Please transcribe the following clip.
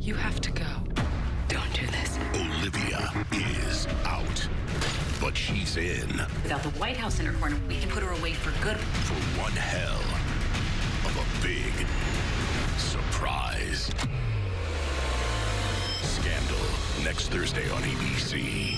You have to go. Don't do this. Olivia is out, but she's in Without the White House in her corner, we can put her away for good. for one hell of a big surprise. Scandal next Thursday on ABC.